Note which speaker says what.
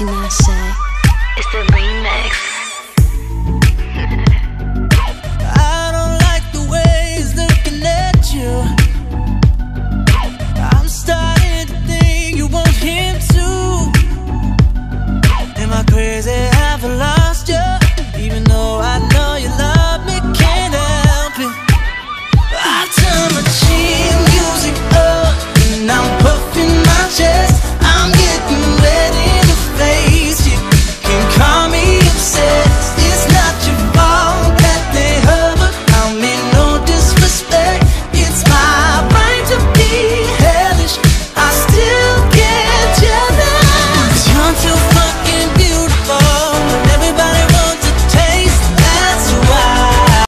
Speaker 1: can I say?